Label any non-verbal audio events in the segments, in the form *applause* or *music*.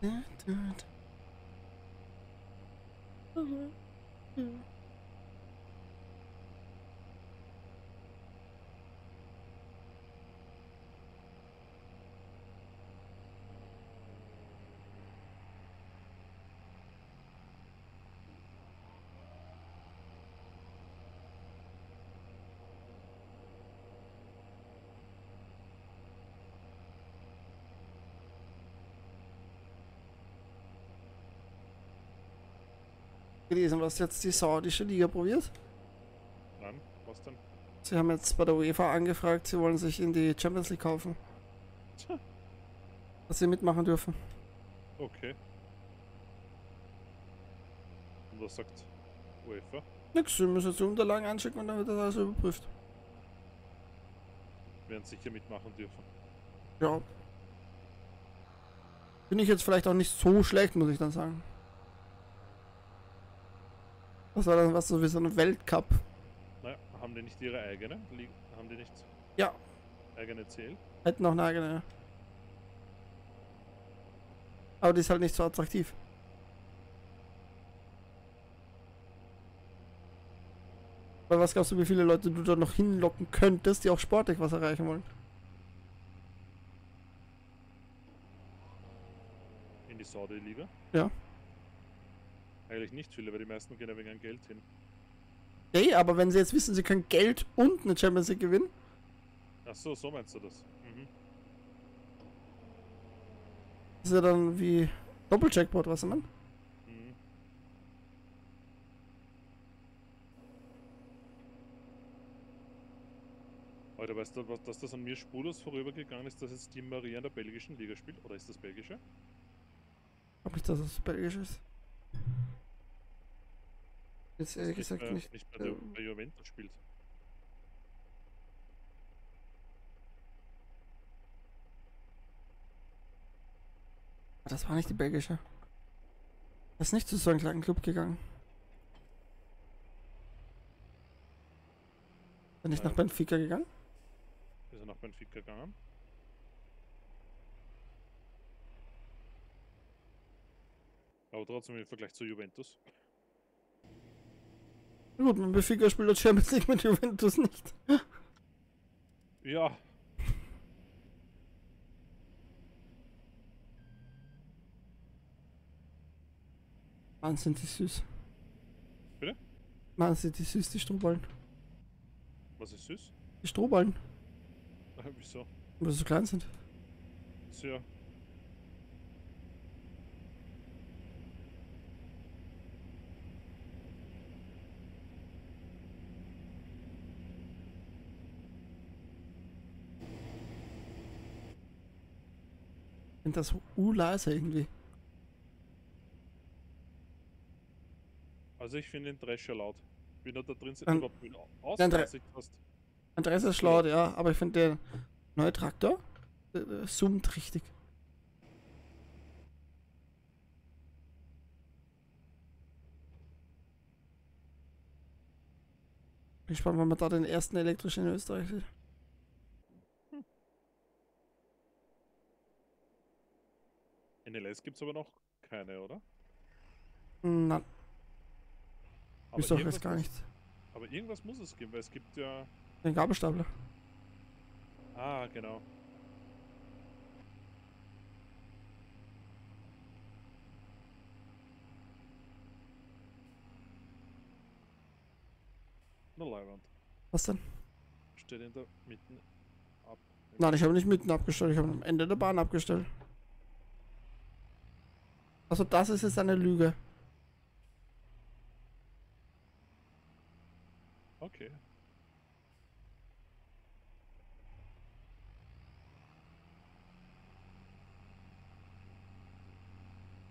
that. Gelesen, was jetzt die saudische Liga probiert. Nein, was denn? Sie haben jetzt bei der UEFA angefragt, sie wollen sich in die Champions League kaufen. Tja. Dass sie mitmachen dürfen. Okay. Und was sagt UEFA? Nix, sie müssen jetzt die Unterlagen anschicken und dann wird das alles überprüft. Werden sicher mitmachen dürfen. Ja. Bin ich jetzt vielleicht auch nicht so schlecht, muss ich dann sagen. Das war dann was so wie so ein Weltcup. Naja, haben die nicht ihre eigene? Haben die nicht Ja, eigene CL? hätten auch eine eigene. Aber die ist halt nicht so attraktiv. Weil was glaubst du, wie viele Leute du da noch hinlocken könntest, die auch sportlich was erreichen wollen? In die Saudi-Liga? Ja. Eigentlich nicht viele, weil die meisten gehen ja wegen an Geld hin. Hey, aber wenn sie jetzt wissen, sie können Geld und eine Champions League gewinnen, Ach so, so meinst du das? Mhm. ist ja dann wie Doppeljackpot, was man? Mhm. Alter, weißt du, dass das an mir spurlos vorübergegangen ist, dass jetzt die Maria in der belgischen Liga spielt? Oder ist das belgische? Ob ich das aus Belgisch ist? Jetzt ehrlich Nicht gesagt bei, nicht. nicht bei, der, bei Juventus spielt. Das war nicht die belgische. Das ist nicht zu so einem kleinen Club gegangen. Bin ich nach Ähm. Benfica gegangen? Ist er nach Benfica gegangen? Aber trotzdem im Vergleich zu Juventus. Gut, mit Benfica spielt das Champions League mit Juventus nicht. Ja, Mann, sind die süß. Bitte? Mann, sind die süß, die Strohballen. was ist süß? Die Strohballen, Ach, *laughs* wieso? weil sie so klein sind. Ist finde das so leise irgendwie. Also ich finde den Drescher laut. Wenn du da drin sitzt, Ein- überhaupt ein Aussicht hast. Andreas ist laut, ja, aber ich finde der neue Traktor der summt richtig. Bin gespannt, wann man da den ersten elektrischen in Österreich sieht. NLS gibt es aber noch keine, oder? Nein, Aber Österreich irgendwas ist gar nichts. Aber irgendwas muss es geben, weil es gibt ja. Den Gabelstapler. Ah, genau. Na Leihwand. Was denn? Steht in der mitten ab. Nein, ich habe nicht mitten abgestellt, ich habe am Ende der Bahn abgestellt. Also das ist jetzt eine Lüge. Okay.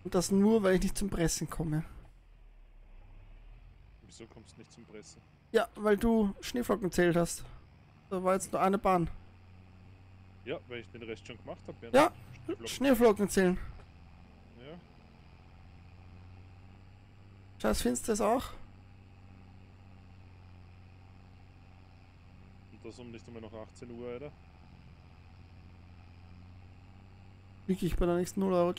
Und das nur, weil ich nicht zum Pressen komme. Wieso kommst du nicht zum Pressen? Ja, weil du Schneeflocken zählt hast. Da war jetzt nur eine Bahn. Ja, weil ich den Rest schon gemacht habe. Ja, Schneeflocken zählen. Ja. Scheiß findest du das auch? Und das um nicht einmal noch 18 Uhr, oder? Liege ich bei der nächsten 0 Euro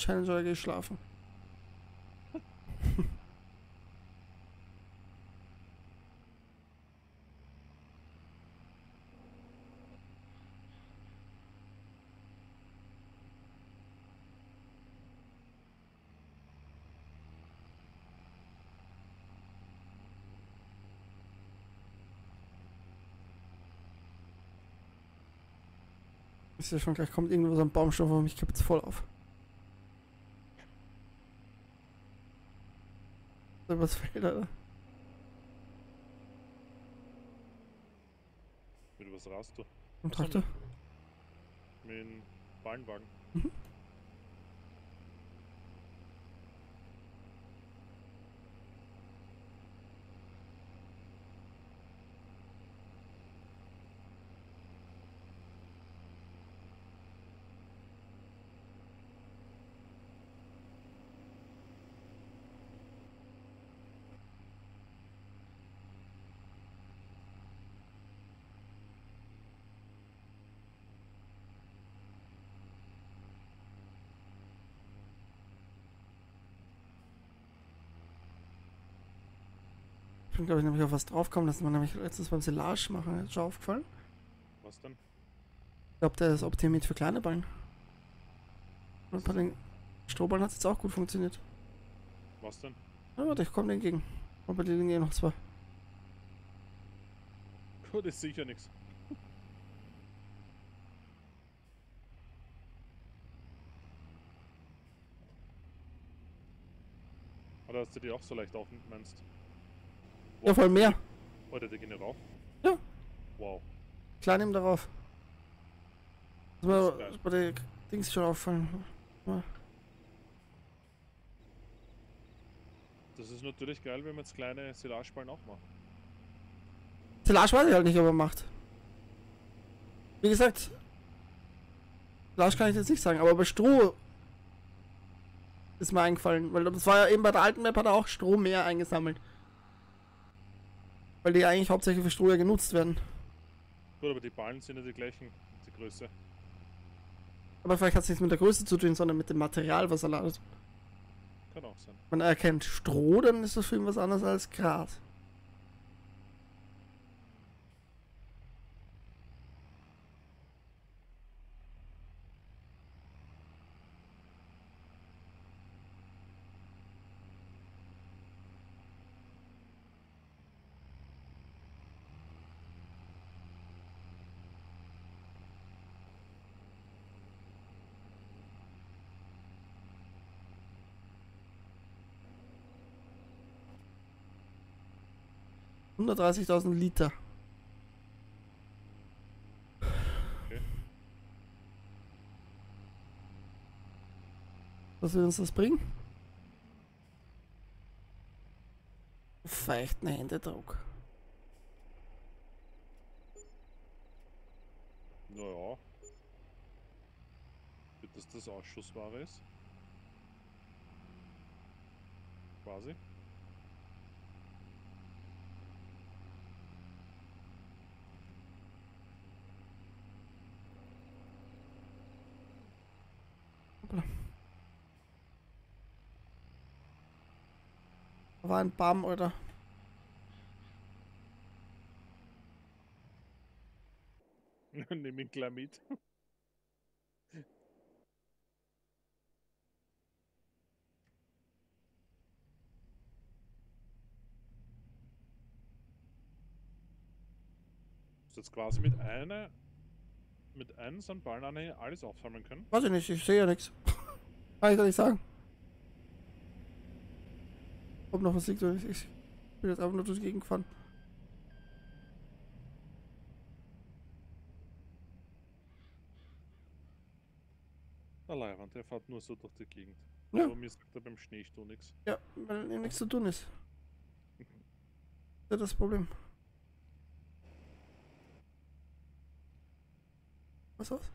Ist ja schon gleich kommt irgendwo so ein Baumstoff und mich kippt's voll auf. Was fehlt da? Mit was rast du? So, Traktor? Mit dem Ballenwagen. Ich bin, glaube ich, nämlich auf was draufgekommen, dass man nämlich letztens beim Silage machen, ist schon aufgefallen. Was denn? Ich glaube, der ist optimiert für kleine Ballen. Und bei den Strohballen hat es jetzt auch gut funktioniert. Was denn? Ja, warte, ich komme entgegen. Und bei liegen eh noch zwei. Gut, ist sicher nichts. Oder hast du die auch so leicht aufmeinst? Ja, voll mehr. Oder die gehen rauf? Ja. Wow. Klein ihm darauf. Das ist geil. bei den Dings schon auffallen. Das ist natürlich geil, wenn man jetzt kleine Silageballen auch macht. Silage weiß ich halt nicht, ob er macht. Wie gesagt, Silage kann ich jetzt nicht sagen, aber bei Stroh ist mir eingefallen, weil das war ja eben bei der alten Map hat er auch Stroh mehr eingesammelt. Weil die eigentlich hauptsächlich für Stroh ja genutzt werden. Gut, aber die Ballen sind ja die gleichen, die Größe. Aber vielleicht hat es nichts mit der Größe zu tun, sondern mit dem Material, was er ladet. Kann auch sein. Wenn er erkennt Stroh, dann ist das für ihn was anderes als Gras. Hundertdreißigtausend Liter. Okay. Was will uns das bringen? Feuchten Händedruck. Naja. Wird das das Ausschussware ist? Quasi. War ein Baum, oder? *laughs* Nimm ihn gleich mit. Du jetzt quasi mit einer mit einem so einem Ballenanhänger alles aufsammeln können. Weiß ich nicht, ich sehe ja nichts. *laughs* Kann ich doch nicht sagen. Ob noch was liegt oder nicht. Ich bin jetzt einfach nur durch die Gegend gefahren. Der Leihwand, der fährt nur so durch die Gegend. Ja. Aber mir sagt er beim Schnee ich tu nix. Ja, weil ihm nichts zu tun ist. Das ist das Problem. Was war's?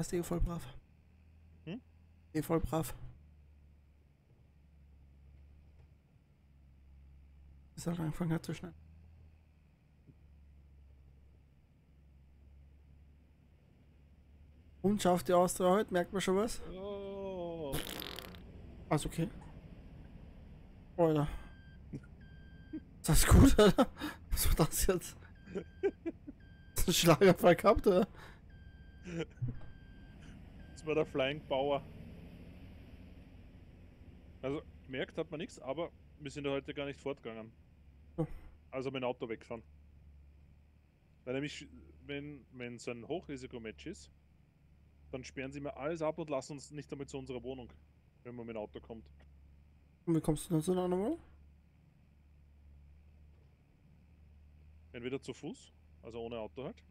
Hast eh voll brav. Hm? Eh voll brav. Ist halt angefangen hat zu schneiden. Und schafft die Austria heute? Merkt man schon was? Oh. Alles okay. Alter. Ist das gut, oder? Was war das jetzt? *laughs* Hast du einen Schlaganfall gehabt, oder? Das war der Flying Bauer. Also, gemerkt hat man nichts, aber wir sind ja heute gar nicht fortgegangen. Oh. Also mein Auto wegfahren. Weil nämlich, wenn, wenn so ein Hochrisikomatch ist, dann sperren sie mir alles ab und lassen uns nicht damit zu unserer Wohnung, wenn man mit dem Auto kommt. Und wie kommst du denn zu einer Wohnung? Entweder zu Fuß, also ohne Auto halt.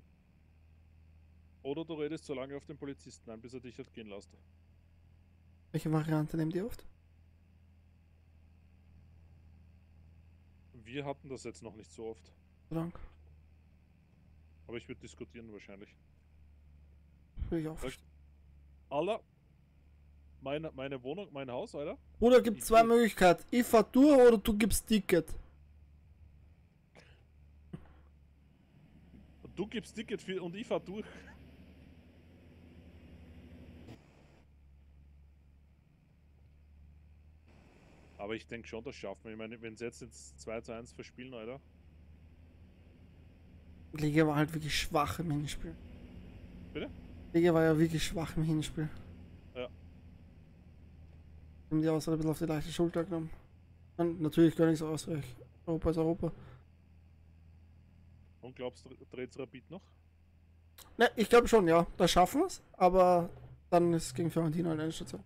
Oder du redest so lange auf den Polizisten ein, bis er dich hat gehen lässt. Welche Variante nehmt ihr oft? Wir hatten das jetzt noch nicht so oft. Dank. Aber ich würde diskutieren wahrscheinlich. Will ich auch. Aller, meine, meine Wohnung, mein Haus, Alter. Bruder, gibt zwei Möglichkeiten. Ich fahr durch oder du gibst Ticket. Du gibst Ticket für, und ich fahr durch. Aber ich denke schon, das schaffen wir. Ich meine, wenn sie jetzt ins 2 zu 1 verspielen, Alter. Liga war halt wirklich schwach im Hinspiel. Bitte? Liga war ja wirklich schwach im Hinspiel. Ja. Haben die Auswahl ein bisschen auf die leichte Schulter genommen. Und natürlich gar nichts Österreich. Europa ist Europa. Und glaubst du, dreht's Rapid noch? Ne, ich glaube schon, ja. Da schaffen wir es. Aber dann ist gegen Fiorentina eine Station.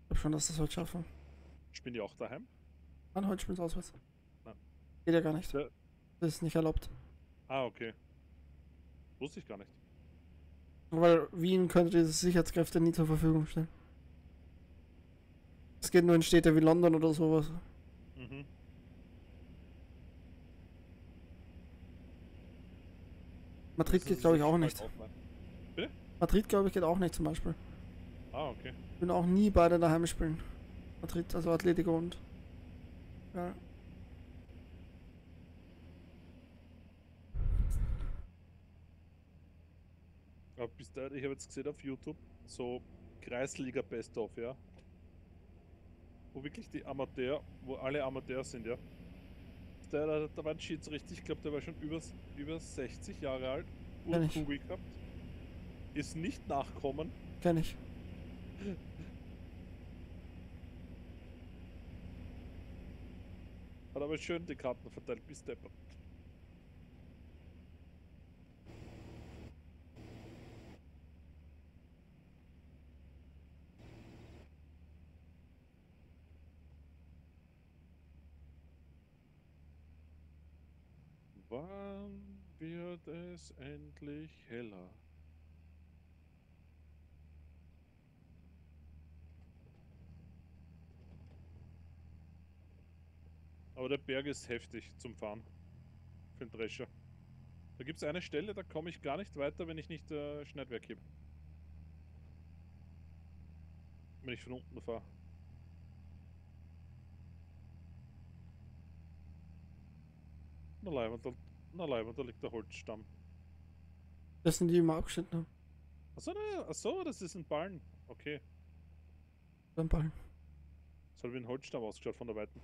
Ich glaube schon, dass das heute schaffen. Spielen die auch daheim? Dann heute spielen sie auswärts. Nein. Geht ja gar nicht. Ja. Das ist nicht erlaubt. Ah, okay. Wusste ich gar nicht. Weil Wien könnte diese Sicherheitskräfte nie zur Verfügung stellen. Es geht nur in Städte wie London oder sowas. Mhm. Madrid geht glaube ich auch nicht. Madrid glaube ich geht auch nicht zum Beispiel. Ah, okay. Würden auch nie beide daheim spielen. Madrid, also Atletico und. Ja. Aber bis dahin, ich habe jetzt gesehen auf YouTube, so Kreisliga Best of, ja. Wo wirklich die Amateur, wo alle Amateur sind, ja. Da, da, da war ein Schiedsrichter, ich glaube, der war schon über, über 60 Jahre alt, ich. Urkugel gehabt, ist nicht nachkommen. Kenn ich. Hat aber schön die Karten verteilt bis Depper. Wann wird es endlich heller? Aber der Berg ist heftig zum Fahren. Für den Drescher. Da gibt es eine Stelle, da komme ich gar nicht weiter, wenn ich nicht äh, Schneidwerk heb. Wenn ich von unten fahre. Na Leiband, da, na Leiband, da liegt der Holzstamm. Das sind die immer abgeschnitten haben. Achso, ne, achso, das ist ein Ballen. Okay. Beim Ball. Das hat wie ein Holzstamm ausgeschaut von der Weiten.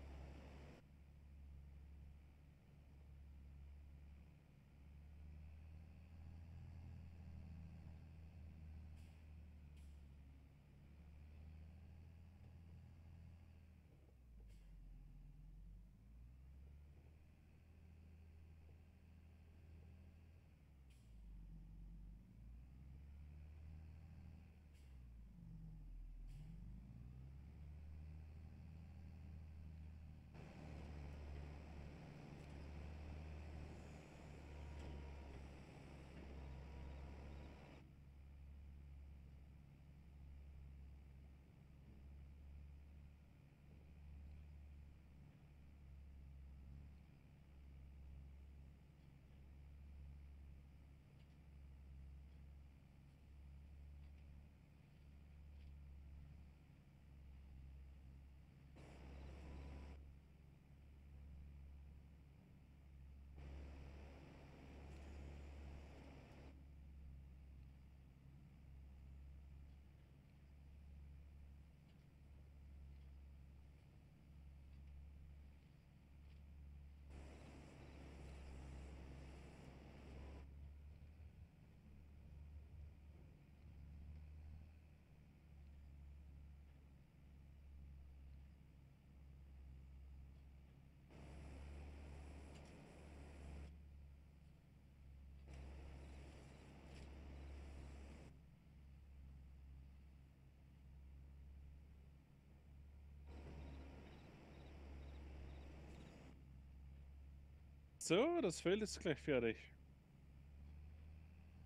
So, das Feld ist gleich fertig.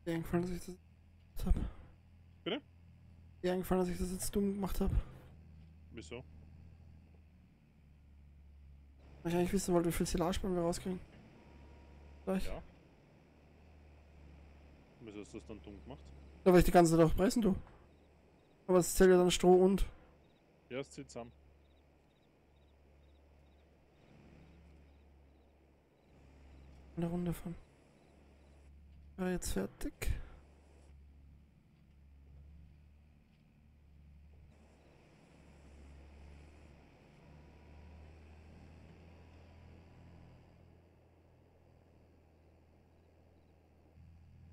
Mir eingefallen, dass ich das jetzt hab. Bitte? Mir eingefallen, dass ich das jetzt dumm gemacht habe. Wieso? Weil ich eigentlich wissen wollte, wie viel Silagebäume wir rauskriegen. Gleich. Ja. Wieso hast du das dann dumm gemacht? Ja, weil ich die ganze Zeit auch pressen tue. Aber es zählt ja dann Stroh und Ja, es zieht zusammen. Eine Runde von. Ja, jetzt fertig.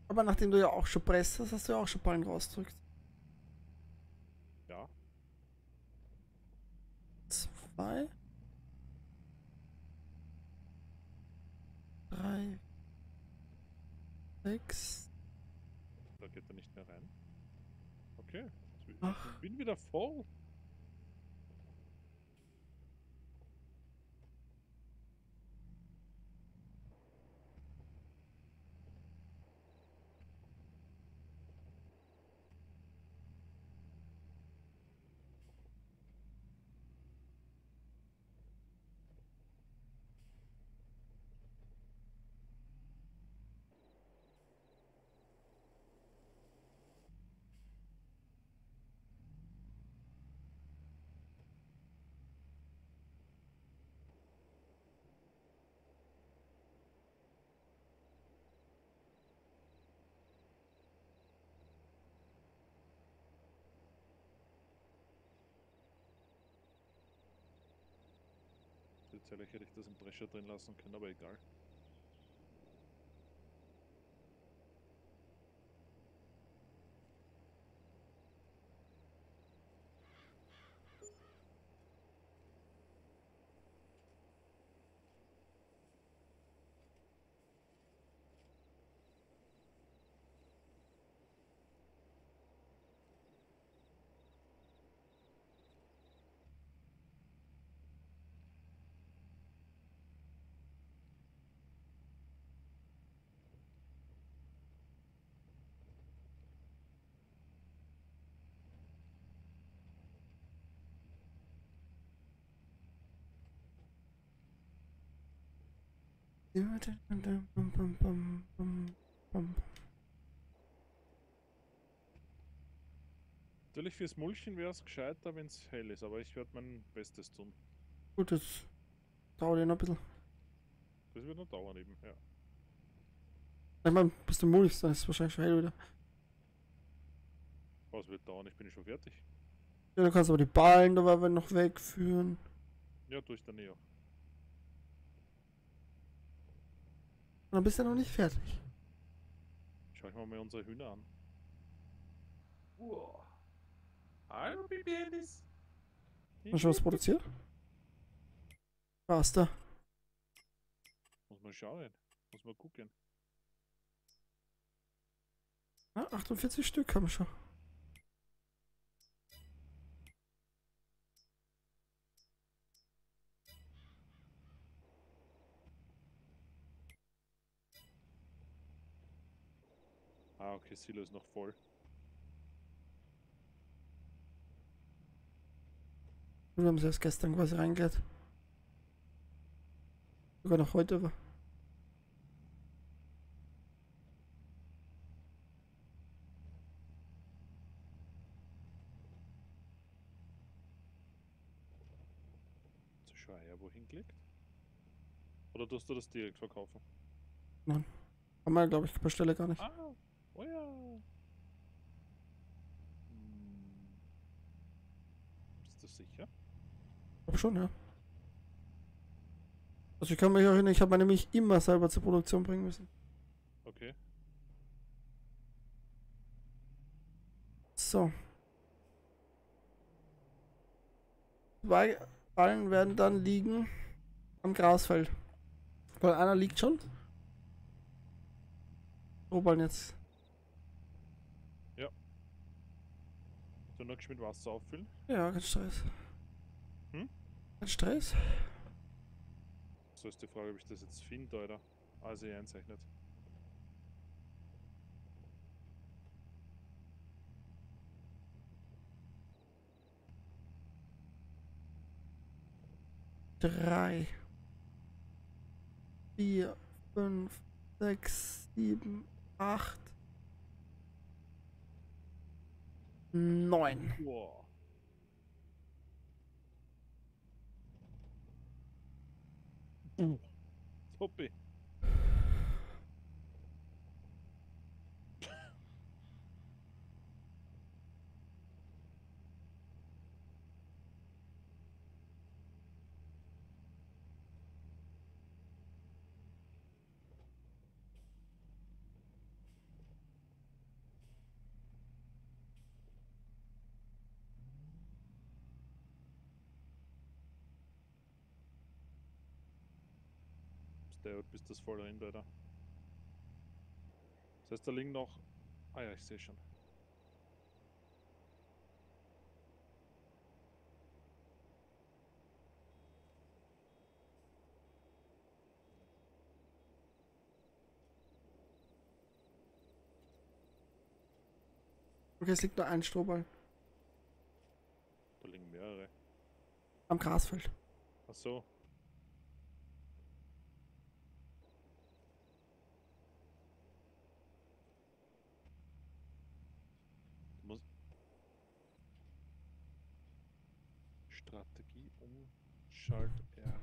Aber nachdem du ja auch schon presst hast, hast du ja auch schon Ballen rausgedrückt. Ja. Zwei. Drei. Sechs. Da geht er nicht mehr rein. Okay. Ich bin wieder voll. Jetzt ehrlich hätte ich das im Drescher drin lassen können, aber egal. Natürlich fürs Mulchen wäre es gescheiter, wenn es hell ist, aber ich werde mein Bestes tun. Gut, das dauert ja noch ein bisschen. Das wird noch dauern eben, ja. Ich meine, bis du mulchst, dann ist es wahrscheinlich schon hell wieder. Was wird dauern? Ich bin schon fertig. Ja, du kannst aber die Ballen dabei noch wegführen. Ja, durch der Nähe. Und dann bist du noch nicht fertig. Schau ich mal, mal unsere Hühner an. Wow. Hallo, Bibielis. Hast du schon was produziert? Was da? Muss man schauen. Muss man gucken. Ja, 48 Stück haben wir schon. Ah, okay, Silo ist noch voll. Wir haben sie erst gestern quasi reingelegt. Sogar noch heute. So schau her, wohin gelegt? Oder tust du das direkt verkaufen? Haben wir, glaube ich, per Stelle gar nicht. Ah, oh ja. Hm. Bist du sicher? Glaub schon, ja. Also ich kann mich erinnern, ich habe meine Milch immer selber zur Produktion bringen müssen. Okay. So. Zwei Ballen werden dann liegen am Grasfeld. Weil einer liegt schon. Rohballen jetzt. So noch geschwind Wasser auffüllen. Ja, kein Stress. Hm? Kein Stress. So ist die Frage, ob ich das jetzt finde, oder? Also einzeichnet. Drei, vier, fünf, sechs, sieben, acht, neun. Wow. Toppi. Der bis das voll drin, Alter. Das heißt, da liegen noch. Ah ja, ich sehe schon. Okay, es liegt nur ein Strohball Da liegen mehrere. am Grasfeld. Ach so. Umschalt R.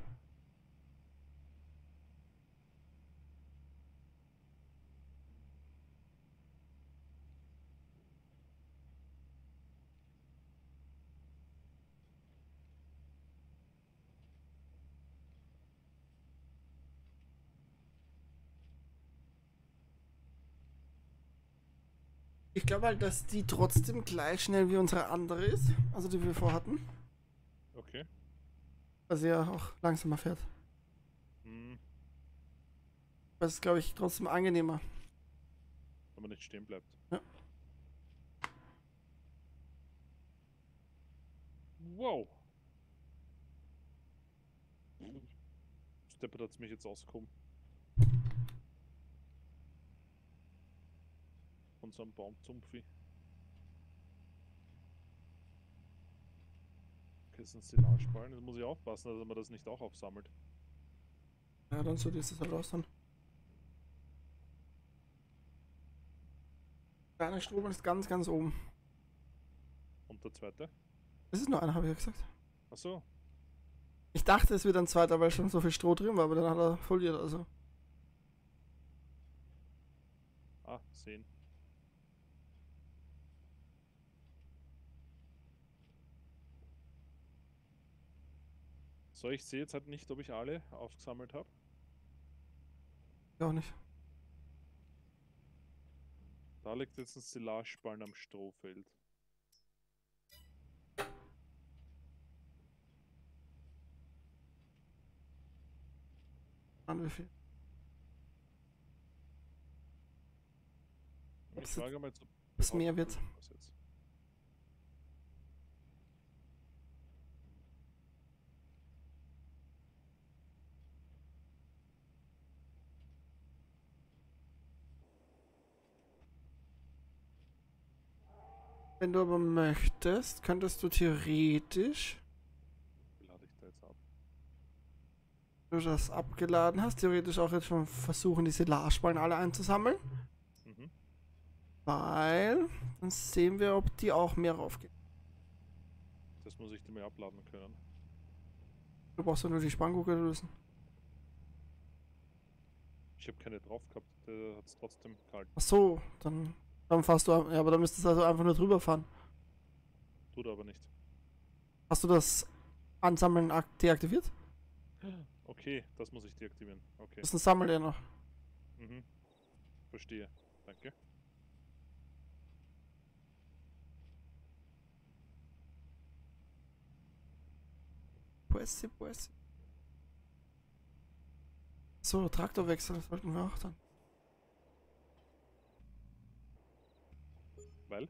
Ich glaube halt, dass die trotzdem gleich schnell wie unsere andere ist. Also die wir vorhatten. Okay. Weil sie ja auch langsamer fährt. Hm, Das ist, glaube ich, trotzdem angenehmer. wenn man nicht stehen bleibt. Ja. Wow. Steppert hat's mich jetzt ausgekommen. Von so einem Baumzumpfi. Das sind Silageballen. Da muss ich aufpassen, dass man das nicht auch aufsammelt. Ja, dann so dieses halt raus dann. Kleine Strohball ist ganz, ganz oben. Und der zweite? Es ist nur einer, habe ich ja gesagt. Achso, Ich dachte, es wird ein zweiter, weil schon so viel Stroh drin war, aber dann hat er foliert, also. ah, sehen. So, ich sehe jetzt halt nicht, ob ich alle aufgesammelt habe. Ja, auch nicht. Da liegt jetzt ein Silageballen am Strohfeld. An wie viel? Ich frage mal, ob es mehr wird. Was jetzt? Wenn du aber möchtest, könntest du theoretisch, lade ich da jetzt ab? wenn du das abgeladen hast, theoretisch auch jetzt schon versuchen, diese Silageballen alle einzusammeln. Mhm. Weil dann sehen wir, ob die auch mehr raufgehen. Das muss ich dir mal abladen können. Du brauchst ja nur die Spanngurke lösen. Ich habe keine drauf gehabt, der hat es trotzdem kalt. Ach so, dann, dann fährst du, ja, aber dann müsstest du also einfach nur drüber fahren. Tut aber nicht. Hast du das Ansammeln ak- deaktiviert? Okay, das muss ich deaktivieren. Okay. Das ist ein Sammel noch. Mhm. Verstehe. Danke. Puessi, Puessi. So, Traktorwechsel, das sollten wir auch dann. Weil?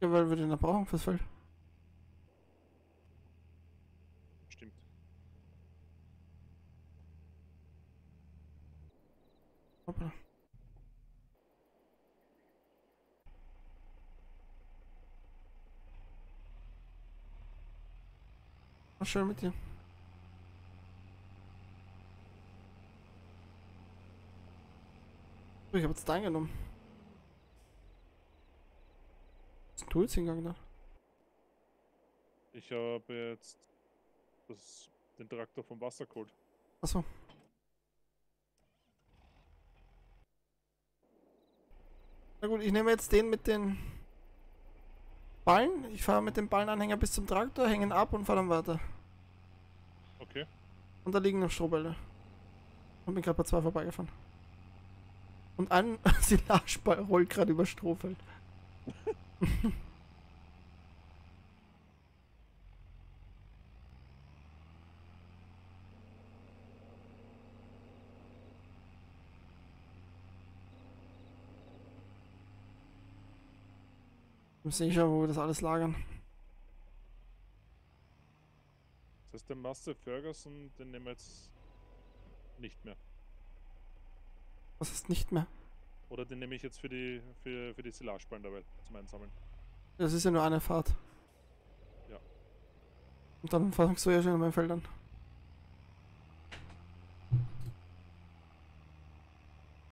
Ja, weil wir den da brauchen fürs Feld. Stimmt. Hoppla. War schön mit dir. Oh, Ich hab jetzt dein genommen. Du jetzt hingegangen? Ich habe jetzt das, den Traktor vom Wasser geholt. Achso. Na gut, ich nehme jetzt den mit den Ballen. Ich fahre mit dem Ballenanhänger bis zum Traktor, hängen ab und fahre dann weiter. Okay. Und da liegen noch Strohbälle. Und bin gerade bei zwei vorbeigefahren. Und ein *laughs* Silageball rollt gerade über Strohfeld. *laughs* Müssen ich schauen, wo wir das alles lagern. Das heißt, der Master Ferguson, den nehmen wir jetzt nicht mehr. Was ist nicht mehr? Oder den nehme ich jetzt für die für, für die Silageballen dabei zum Einsammeln. Das ist ja nur eine Fahrt. Ja. Und dann fangst du ja schon in meinen Feldern.